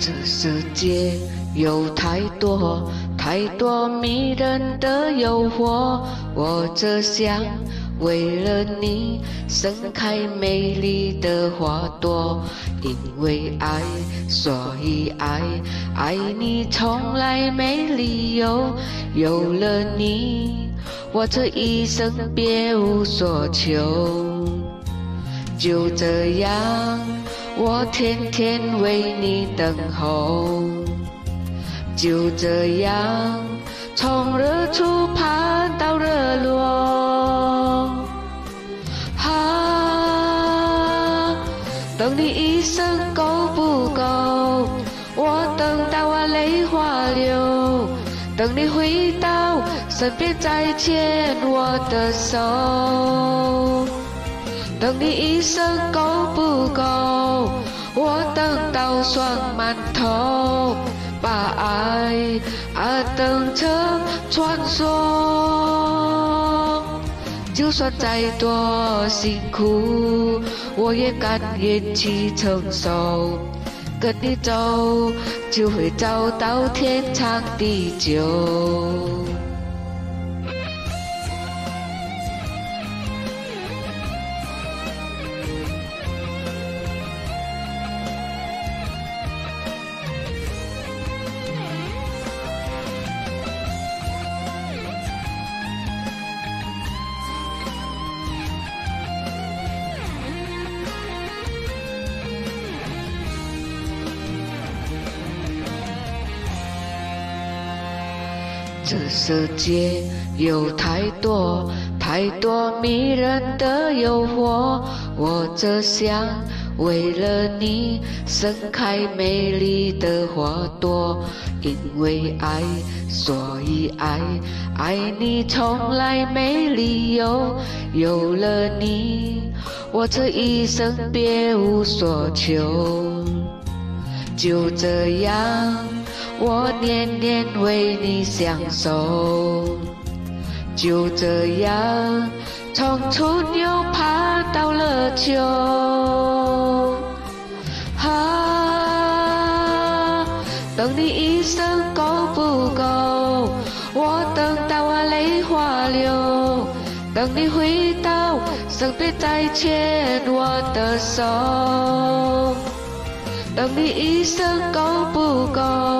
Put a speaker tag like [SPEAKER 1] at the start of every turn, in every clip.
[SPEAKER 1] 这世界有太多太多迷人的诱惑，我只想为了你盛开美丽的花朵。因为爱，所以爱，爱你从来没理由。有了你，我这一生别无所求。就这样。我天天为你等候，就这样从日出盼到日落。啊，等你一生够不够？我等到我泪花流。等你回到身边再牵我的手。等你一生够不够？等到双馒头，把爱啊等成传说。就算再多辛苦，我也甘愿去承受。跟你走，就会走到天长地久。这世界有太多太多迷人的诱惑，我只想为了你盛开美丽的花朵。因为爱，所以爱，爱你从来没理由。有了你，我这一生别无所求。就这样。我年年为你相守，就这样从春又盼到了秋。啊，等你一生够不够？我等到我泪花流。等你回到身边再牵我的手。等你一生够不够？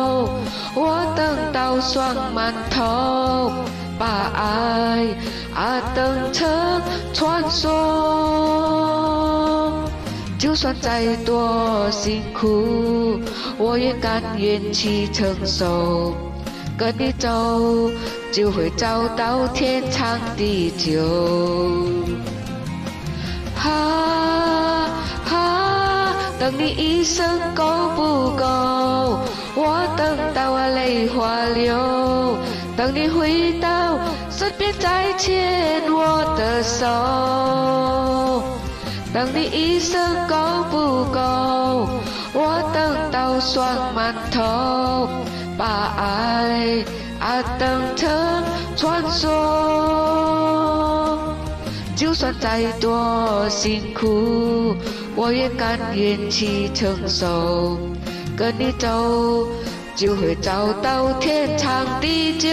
[SPEAKER 1] 我等到双馒头，把爱啊等成传说。就算再多辛苦，我也甘愿去承受。跟你走，就会找到天长地久。等你一生够不够？我等到我泪花流。等你回到身边再牵我的手。等你一生够不够？我等到双馒头，把爱啊等成传说。就算再多辛苦。我也甘愿去承受，跟你走，就会找到天长地久。